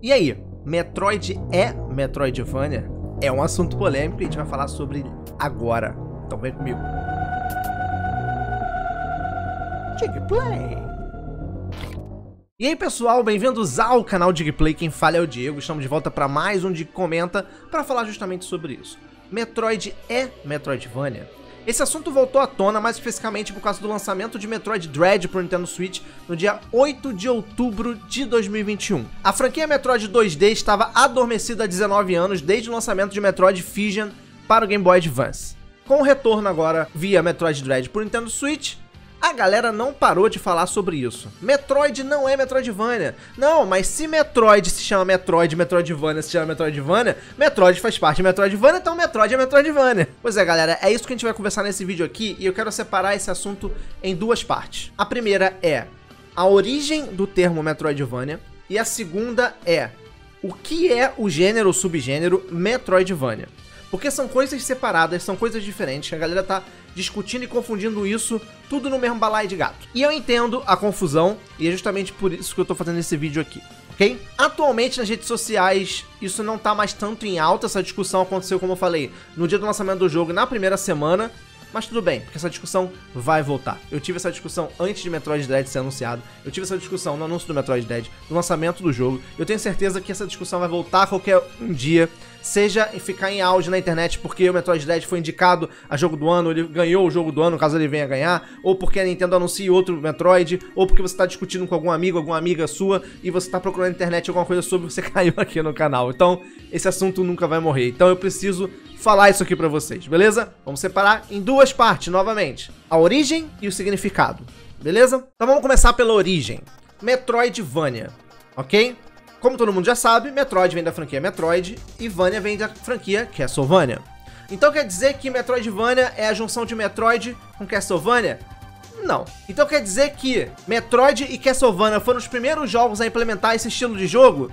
E aí, Metroid é Metroidvania? É um assunto polêmico e a gente vai falar sobre ele agora. Então vem comigo. Digplay. E aí pessoal, bem-vindos ao canal Digplay, quem fala é o Diego, estamos de volta para mais um Dig Comenta para falar justamente sobre isso. Metroid é Metroidvania? Esse assunto voltou à tona mais especificamente por causa do lançamento de Metroid Dread para Nintendo Switch no dia 8 de outubro de 2021. A franquia Metroid 2D estava adormecida há 19 anos desde o lançamento de Metroid Fusion para o Game Boy Advance. Com o retorno agora via Metroid Dread para Nintendo Switch, a galera não parou de falar sobre isso. Metroid não é Metroidvania. Não, mas se Metroid se chama Metroid, Metroidvania se chama Metroidvania, Metroid faz parte de Metroidvania, então Metroid é Metroidvania. Pois é, galera, é isso que a gente vai conversar nesse vídeo aqui e eu quero separar esse assunto em duas partes. A primeira é a origem do termo Metroidvania e a segunda é o que é o gênero ou subgênero Metroidvania. Porque são coisas separadas, são coisas diferentes, a galera tá discutindo e confundindo isso tudo no mesmo balaio de gato. E eu entendo a confusão, e é justamente por isso que eu tô fazendo esse vídeo aqui, ok? Atualmente nas redes sociais, isso não tá mais tanto em alta, essa discussão aconteceu, como eu falei, no dia do lançamento do jogo, na primeira semana, mas tudo bem, porque essa discussão vai voltar. Eu tive essa discussão antes de Metroid Dread ser anunciado. Eu tive essa discussão no anúncio do Metroid Dread, no lançamento do jogo. Eu tenho certeza que essa discussão vai voltar qualquer um dia. Seja ficar em auge na internet porque o Metroid Dread foi indicado a jogo do ano, ele ganhou o jogo do ano, caso ele venha ganhar, ou porque a Nintendo anuncia outro Metroid, ou porque você está discutindo com algum amigo, alguma amiga sua, e você está procurando na internet alguma coisa sobre, você caiu aqui no canal. Então, esse assunto nunca vai morrer. Então eu preciso falar isso aqui pra vocês, beleza? Vamos separar em duas partes, novamente. A origem e o significado, beleza? Então vamos começar pela origem. Metroidvania, ok? Como todo mundo já sabe, Metroid vem da franquia Metroid e Vania vem da franquia Castlevania. Então quer dizer que Metroidvania é a junção de Metroid com Castlevania? Não. Então quer dizer que Metroid e Castlevania foram os primeiros jogos a implementar esse estilo de jogo?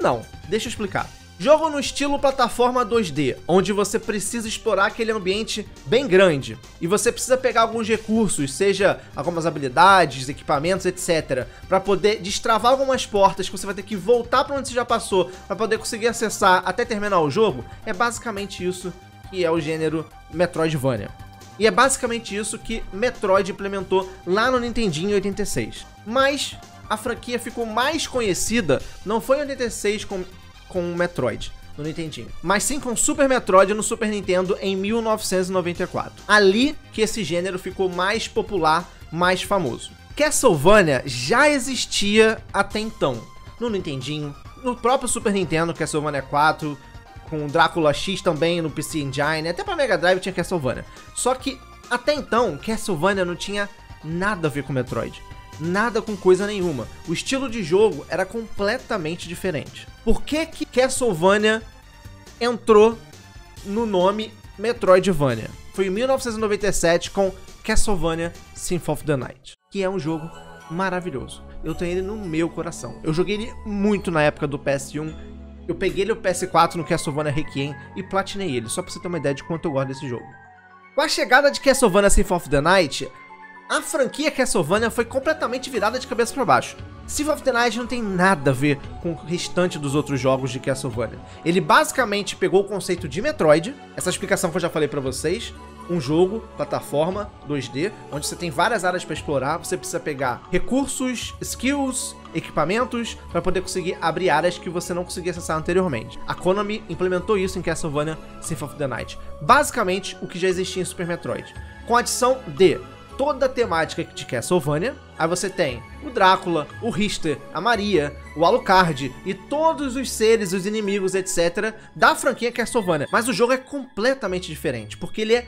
Não. Deixa eu explicar. Jogo no estilo plataforma 2D, onde você precisa explorar aquele ambiente bem grande e você precisa pegar alguns recursos, seja algumas habilidades, equipamentos, etc, para poder destravar algumas portas que você vai ter que voltar para onde você já passou para poder conseguir acessar até terminar o jogo. É basicamente isso que é o gênero Metroidvania. E é basicamente isso que Metroid implementou lá no Nintendinho em 86. Mas a franquia ficou mais conhecida não foi em 86 com com o Metroid no Nintendinho, mas sim com Super Metroid no Super Nintendo em 1994. Ali que esse gênero ficou mais popular, mais famoso. Castlevania já existia até então no Nintendinho, no próprio Super Nintendo, Castlevania 4, com Drácula X também no PC Engine, até para Mega Drive tinha Castlevania. Só que até então Castlevania não tinha nada a ver com Metroid nada com coisa nenhuma. O estilo de jogo era completamente diferente. Por que que Castlevania entrou no nome Metroidvania? Foi em 1997 com Castlevania Symphony of the Night, que é um jogo maravilhoso. Eu tenho ele no meu coração. Eu joguei ele muito na época do PS1. Eu peguei ele no PS4 no Castlevania Requiem e platinei ele, só pra você ter uma ideia de quanto eu gosto desse jogo. Com a chegada de Castlevania Symphony of the Night, a franquia Castlevania foi completamente virada de cabeça para baixo. Symphony of the Night não tem nada a ver com o restante dos outros jogos de Castlevania. Ele basicamente pegou o conceito de Metroid, essa explicação que eu já falei para vocês, um jogo, plataforma 2D, onde você tem várias áreas para explorar, você precisa pegar recursos, skills, equipamentos para poder conseguir abrir áreas que você não conseguia acessar anteriormente. A Konami implementou isso em Castlevania Symphony of the Night. Basicamente, o que já existia em Super Metroid. Com a adição de toda a temática de Castlevania. Aí você tem o Drácula, o Richter, a Maria, o Alucard e todos os seres, os inimigos, etc. da franquia Castlevania. Mas o jogo é completamente diferente, porque ele é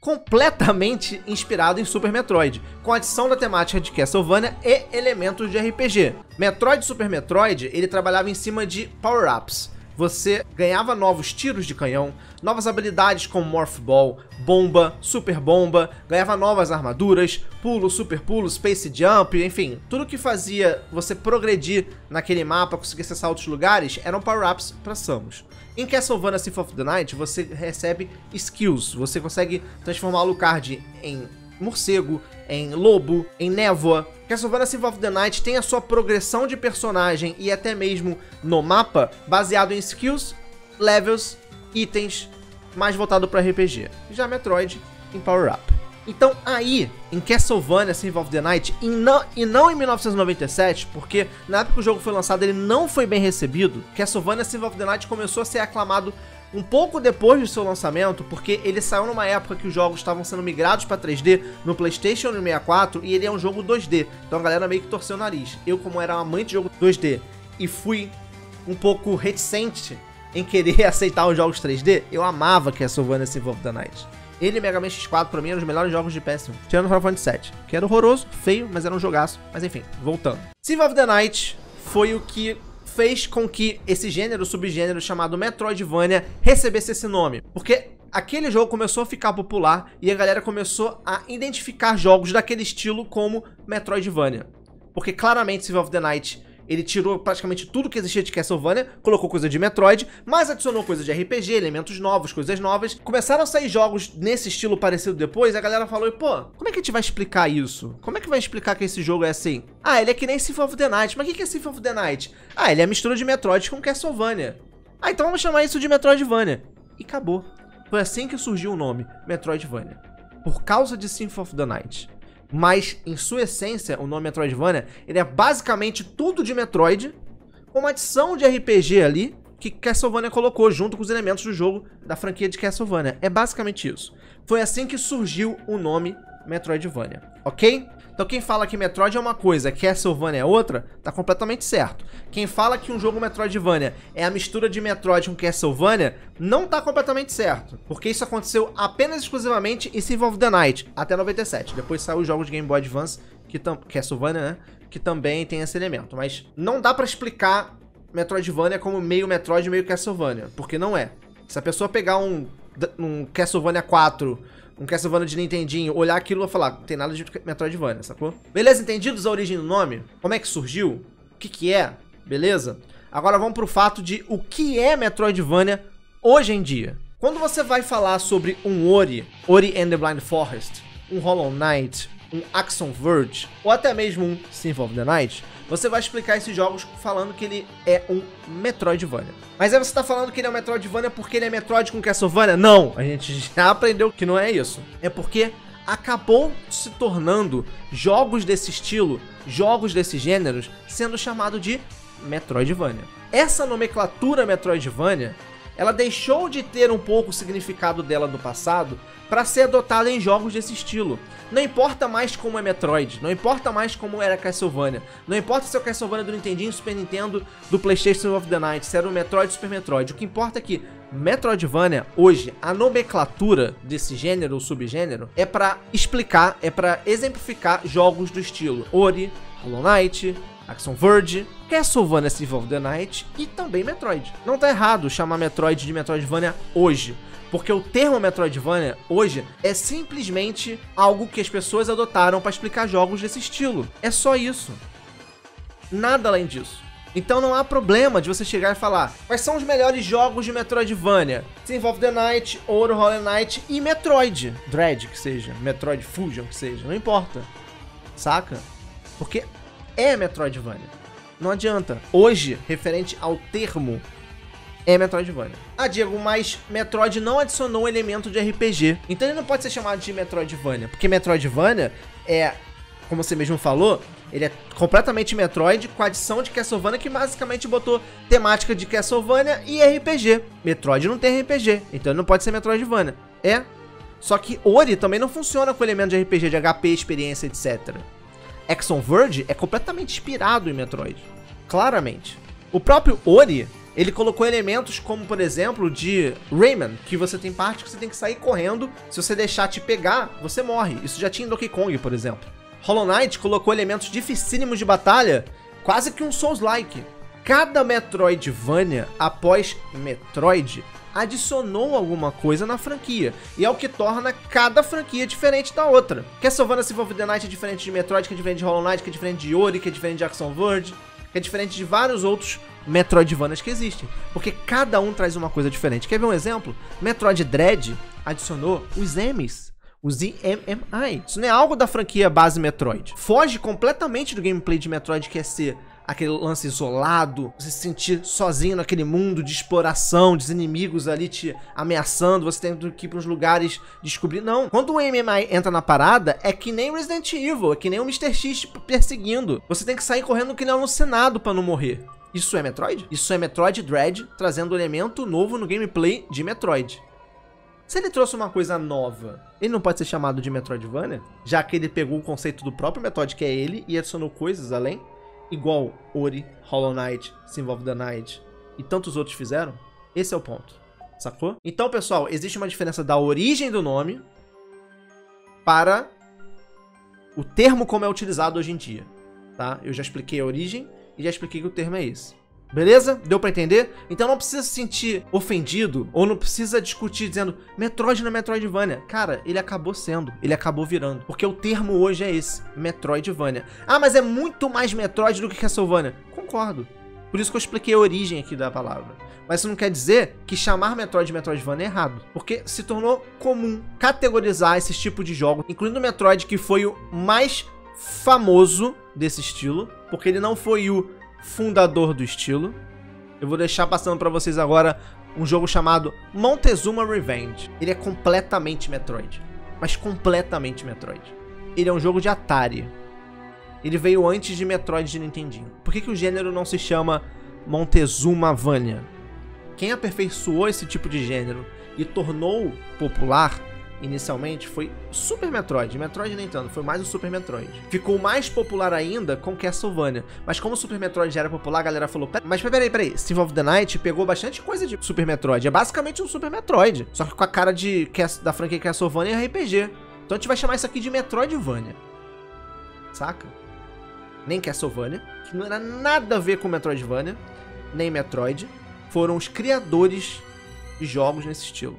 completamente inspirado em Super Metroid, com adição da temática de Castlevania e elementos de RPG. Metroid Super Metroid, ele trabalhava em cima de power-ups você ganhava novos tiros de canhão, novas habilidades como Morph Ball, bomba, super bomba, ganhava novas armaduras, pulo, super pulo, space jump, enfim, tudo que fazia você progredir naquele mapa, conseguir acessar outros lugares, eram power-ups para Samus. Em Castlevania Symphony of the Night, você recebe skills, você consegue transformar o Lucard em morcego, em lobo, em névoa. Castlevania Symphony of the Night tem a sua progressão de personagem e até mesmo no mapa baseado em skills, levels, itens, mais voltado para RPG. Já Metroid em Power Up. Então aí, em Castlevania Symphony of the Night, e não, e não em 1997, porque na época que o jogo foi lançado ele não foi bem recebido, Castlevania Symphony of the Night começou a ser aclamado um pouco depois do seu lançamento, porque ele saiu numa época que os jogos estavam sendo migrados para 3D no PlayStation e no 64 e ele é um jogo 2D. Então a galera meio que torceu o nariz. Eu, como era um amante de jogo 2D e fui um pouco reticente em querer aceitar os jogos 3D, eu amava Castlevania Symphony of the Night. Ele e Mega Man X4 pra mim eram os melhores jogos de PS1. Tirando Final Fantasy VII, que era horroroso, feio, mas era um jogaço. Mas enfim, voltando. Symphony of the Night foi o que fez com que esse gênero, subgênero chamado Metroidvania, recebesse esse nome. Porque aquele jogo começou a ficar popular e a galera começou a identificar jogos daquele estilo como Metroidvania. Porque claramente Symphony of the Night ele tirou praticamente tudo que existia de Castlevania, colocou coisa de Metroid, mas adicionou coisa de RPG, elementos novos, coisas novas. Começaram a sair jogos nesse estilo parecido depois, a galera falou, pô, como é que a gente vai explicar isso? Como é que vai explicar que esse jogo é assim? Ah, ele é que nem Symphony of the Night. Mas o que é Symphony of the Night? Ah, ele é a mistura de Metroid com Castlevania. Ah, então vamos chamar isso de Metroidvania. E acabou. Foi assim que surgiu o nome, Metroidvania. Por causa de Symphony of the Night mas em sua essência, o nome Metroidvania, ele é basicamente tudo de Metroid, com uma adição de RPG ali, que Castlevania colocou junto com os elementos do jogo da franquia de Castlevania. É basicamente isso. Foi assim que surgiu o nome Metroidvania, ok? Então quem fala que Metroid é uma coisa, Castlevania é outra, tá completamente certo. Quem fala que um jogo Metroidvania é a mistura de Metroid com Castlevania, não tá completamente certo. Porque isso aconteceu apenas exclusivamente em Symphony of the Night, até 97. Depois saiu os jogos de Game Boy Advance, que Castlevania, né? Que também tem esse elemento. Mas não dá pra explicar Metroidvania como meio Metroid, meio Castlevania. Porque não é. Se a pessoa pegar um, um Castlevania 4 um Castlevania de Nintendinho, olhar aquilo e falar, tem nada de Metroidvania, sacou? Beleza, entendidos a origem do nome? Como é que surgiu? O que que é? Beleza? Agora vamos pro fato de o que é Metroidvania hoje em dia. Quando você vai falar sobre um Ori, Ori and the Blind Forest, um Hollow Knight, um Axon Verge, ou até mesmo um Symphony of the Night, você vai explicar esses jogos falando que ele é um Metroidvania. Mas aí você tá falando que ele é um Metroidvania porque ele é Metroid com Castlevania? Não, a gente já aprendeu que não é isso. É porque acabou se tornando jogos desse estilo, jogos desses gêneros, sendo chamado de Metroidvania. Essa nomenclatura Metroidvania, ela deixou de ter um pouco o significado dela do passado para ser adotada em jogos desse estilo. Não importa mais como é Metroid, não importa mais como era Castlevania, não importa se é o Castlevania do Nintendinho, Super Nintendo, do PlayStation of the Night, se era o Metroid Super Metroid. O que importa é que Metroidvania, hoje, a nomenclatura desse gênero ou subgênero é para explicar, é para exemplificar jogos do estilo Ori, Hollow Knight, Action Verge, Castlevania Symphony of the Night e também Metroid. Não tá errado chamar Metroid de Metroidvania hoje. Porque o termo Metroidvania hoje é simplesmente algo que as pessoas adotaram para explicar jogos desse estilo. É só isso. Nada além disso. Então não há problema de você chegar e falar quais são os melhores jogos de Metroidvania. Of the Night, Ouro Hollow Knight e Metroid. Dread que seja, Metroid Fusion que seja, não importa. Saca? Porque é Metroidvania. Não adianta. Hoje, referente ao termo é Metroidvania. Ah, Diego, mas Metroid não adicionou elemento de RPG. Então ele não pode ser chamado de Metroidvania, porque Metroidvania é, como você mesmo falou, ele é completamente Metroid com adição de Castlevania que basicamente botou temática de Castlevania e RPG. Metroid não tem RPG, então ele não pode ser Metroidvania. É. Só que Ori também não funciona com elemento de RPG, de HP, experiência, etc. Exxon Verge é completamente inspirado em Metroid. Claramente. O próprio Ori ele colocou elementos como, por exemplo, de Rayman, que você tem parte que você tem que sair correndo, se você deixar te pegar, você morre. Isso já tinha em Donkey Kong, por exemplo. Hollow Knight colocou elementos dificílimos de batalha, quase que um Souls-like. Cada Metroidvania, após Metroid, adicionou alguma coisa na franquia, e é o que torna cada franquia diferente da outra. Castlevania Symphony of the Night é diferente de Metroid, que é diferente de Hollow Knight, que é diferente de Ori, que é diferente de Action Verge, que é diferente de vários outros Metroidvanias que existem. Porque cada um traz uma coisa diferente. Quer ver um exemplo? Metroid Dread adicionou os Emmys. Os EMMI. Isso não é algo da franquia base Metroid. Foge completamente do gameplay de Metroid, que é ser aquele lance isolado, você se sentir sozinho naquele mundo de exploração, de inimigos ali te ameaçando, você tendo que ir para uns lugares descobrir. Não. Quando o MMI entra na parada, é que nem Resident Evil, é que nem o Mr. X te perseguindo. Você tem que sair correndo que nem Senado para não morrer. Isso é Metroid? Isso é Metroid Dread trazendo um elemento novo no gameplay de Metroid. Se ele trouxe uma coisa nova, ele não pode ser chamado de Metroidvania? Já que ele pegou o conceito do próprio Metroid, que é ele, e adicionou coisas além? igual Ori, Hollow Knight, Symbol of the Night e tantos outros fizeram? Esse é o ponto, sacou? Então, pessoal, existe uma diferença da origem do nome para o termo como é utilizado hoje em dia, tá? Eu já expliquei a origem e já expliquei que o termo é esse. Beleza? Deu pra entender? Então não precisa se sentir ofendido ou não precisa discutir dizendo Metroid na é Metroidvania. Cara, ele acabou sendo, ele acabou virando. Porque o termo hoje é esse, Metroidvania. Ah, mas é muito mais Metroid do que Castlevania. Concordo. Por isso que eu expliquei a origem aqui da palavra. Mas isso não quer dizer que chamar Metroid de Metroidvania é errado. Porque se tornou comum categorizar esse tipo de jogo, incluindo o Metroid, que foi o mais famoso desse estilo. Porque ele não foi o fundador do estilo. Eu vou deixar passando para vocês agora um jogo chamado Montezuma Revenge. Ele é completamente Metroid, mas completamente Metroid. Ele é um jogo de Atari. Ele veio antes de Metroid de Nintendinho. Por que, que o gênero não se chama Montezuma Vania? Quem aperfeiçoou esse tipo de gênero e tornou popular inicialmente foi Super Metroid. Metroid nem tanto, foi mais o Super Metroid. Ficou mais popular ainda com Castlevania. Mas como o Super Metroid já era popular, a galera falou: Mas peraí, peraí, Steve of the Night pegou bastante coisa de Super Metroid. É basicamente um Super Metroid. Só que com a cara de, da franquia Castlevania e RPG. Então a gente vai chamar isso aqui de Metroidvania. Saca? Nem Castlevania, que não era nada a ver com Metroidvania, nem Metroid. Foram os criadores de jogos nesse estilo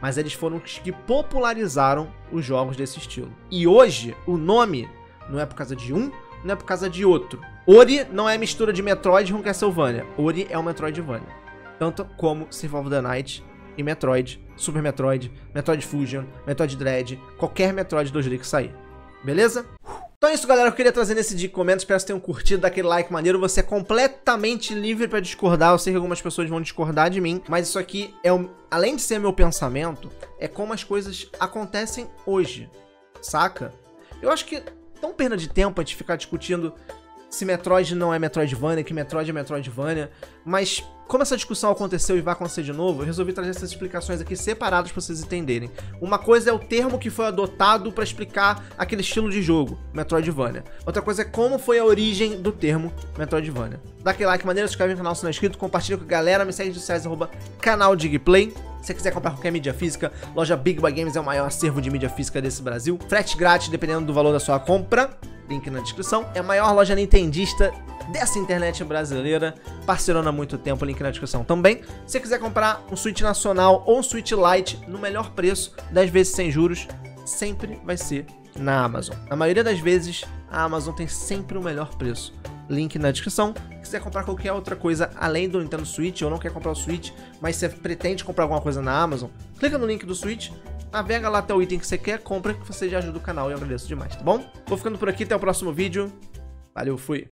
mas eles foram os que popularizaram os jogos desse estilo. E hoje, o nome não é por causa de um, não é por causa de outro. Ori não é mistura de Metroid com Castlevania. Ori é um Metroidvania. Tanto como Symphony of the Night e Metroid, Super Metroid, Metroid Fusion, Metroid Dread, qualquer Metroid 2D que sair. Beleza? Então é isso, galera. Eu queria trazer nesse dia de comentários. Espero que vocês tenham curtido daquele like maneiro. Você é completamente livre para discordar. Eu sei que algumas pessoas vão discordar de mim, mas isso aqui é, um, além de ser meu pensamento, é como as coisas acontecem hoje, saca? Eu acho que não perda de tempo a gente ficar discutindo se Metroid não é Metroidvania, que Metroid é Metroidvania, mas como essa discussão aconteceu e vai acontecer de novo, eu resolvi trazer essas explicações aqui separadas para vocês entenderem. Uma coisa é o termo que foi adotado para explicar aquele estilo de jogo, Metroidvania. Outra coisa é como foi a origem do termo Metroidvania. Dá aquele like maneiro, se inscreve no canal se não é inscrito, compartilha com a galera, me segue de sociais, arroba canal Digplay. Se você quiser comprar qualquer mídia física, loja Big Boy Games é o maior acervo de mídia física desse Brasil. Frete grátis, dependendo do valor da sua compra link na descrição. É a maior loja nintendista dessa internet brasileira, parceirando há muito tempo, link na descrição também. Se você quiser comprar um Switch nacional ou um Switch Lite no melhor preço, 10 vezes sem juros, sempre vai ser na Amazon. Na maioria das vezes, a Amazon tem sempre o melhor preço. Link na descrição. Se quiser comprar qualquer outra coisa além do Nintendo Switch ou não quer comprar o Switch, mas você pretende comprar alguma coisa na Amazon, clica no link do Switch navega lá até o item que você quer, compra que você já ajuda o canal e eu agradeço demais, tá bom? Vou ficando por aqui, até o próximo vídeo. Valeu, fui!